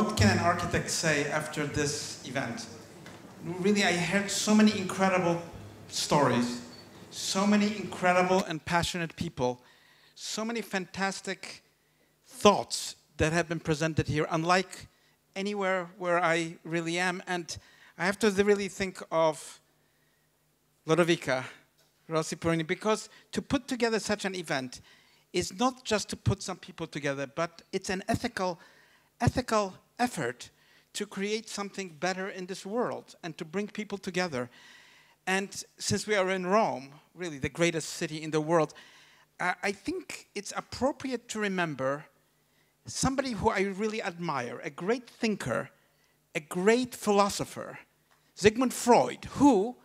architects say after this event. Really, I heard so many incredible stories, so many incredible and passionate people, so many fantastic thoughts that have been presented here, unlike anywhere where I really am. And I have to really think of Lodovica Rossi Purini, because to put together such an event is not just to put some people together, but it's an ethical, ethical effort to create something better in this world and to bring people together. And since we are in Rome, really the greatest city in the world, I think it's appropriate to remember somebody who I really admire, a great thinker, a great philosopher, Sigmund Freud, who,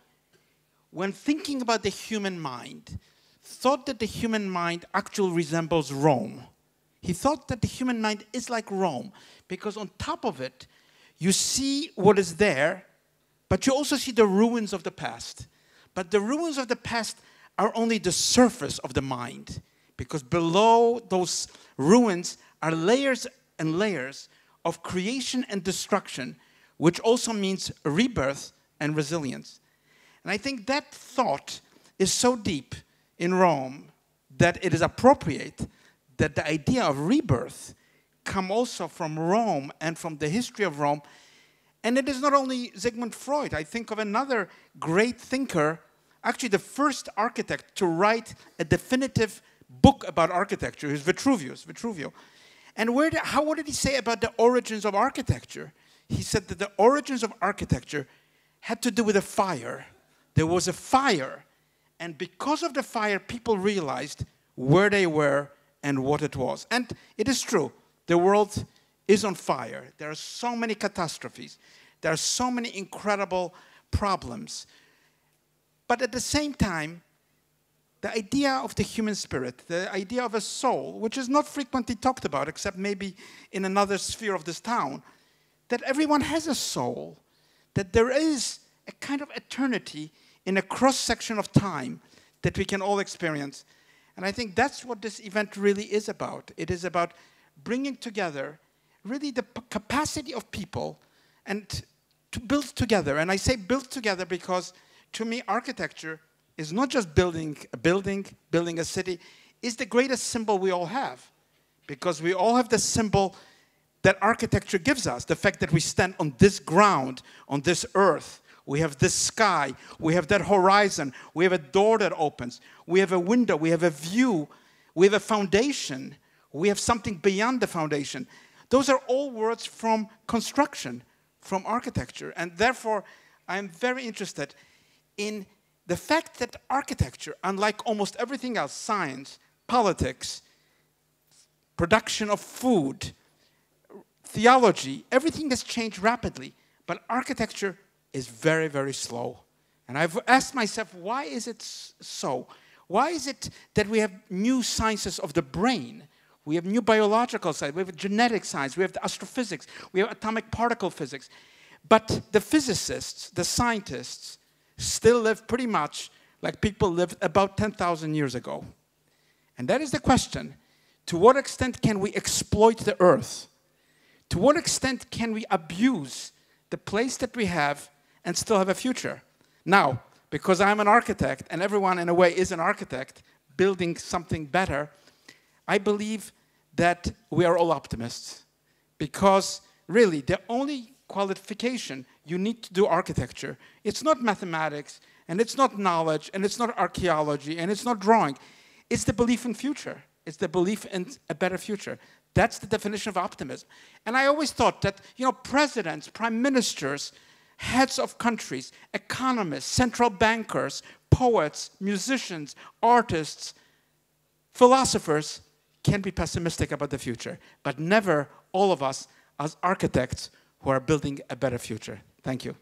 when thinking about the human mind, thought that the human mind actually resembles Rome. He thought that the human mind is like Rome because on top of it, you see what is there, but you also see the ruins of the past. But the ruins of the past are only the surface of the mind because below those ruins are layers and layers of creation and destruction, which also means rebirth and resilience. And I think that thought is so deep in Rome that it is appropriate that the idea of rebirth come also from Rome and from the history of Rome. And it is not only Sigmund Freud. I think of another great thinker, actually the first architect to write a definitive book about architecture is Vitruvius, Vitruvio. And where did, how, what did he say about the origins of architecture? He said that the origins of architecture had to do with a fire. There was a fire, and because of the fire, people realized where they were and what it was. And it is true, the world is on fire. There are so many catastrophes, there are so many incredible problems. But at the same time, the idea of the human spirit, the idea of a soul, which is not frequently talked about except maybe in another sphere of this town, that everyone has a soul, that there is a kind of eternity in a cross section of time that we can all experience. And I think that's what this event really is about. It is about bringing together really the capacity of people and to build together. And I say build together because to me, architecture is not just building a building, building a city, is the greatest symbol we all have. Because we all have the symbol that architecture gives us the fact that we stand on this ground, on this earth. We have this sky, we have that horizon, we have a door that opens, we have a window, we have a view, we have a foundation, we have something beyond the foundation. Those are all words from construction, from architecture. And therefore, I'm very interested in the fact that architecture, unlike almost everything else, science, politics, production of food, theology, everything has changed rapidly, but architecture is very, very slow. And I've asked myself, why is it so? Why is it that we have new sciences of the brain? We have new biological science, we have genetic science, we have astrophysics, we have atomic particle physics. But the physicists, the scientists, still live pretty much like people lived about 10,000 years ago. And that is the question. To what extent can we exploit the earth? To what extent can we abuse the place that we have and still have a future? Now, because I'm an architect and everyone in a way is an architect building something better, I believe that we are all optimists. Because really, the only qualification you need to do architecture. It's not mathematics, and it's not knowledge, and it's not archaeology, and it's not drawing. It's the belief in future. It's the belief in a better future. That's the definition of optimism. And I always thought that, you know, presidents, prime ministers, heads of countries, economists, central bankers, poets, musicians, artists, philosophers can be pessimistic about the future, but never all of us as architects who are building a better future. Thank you.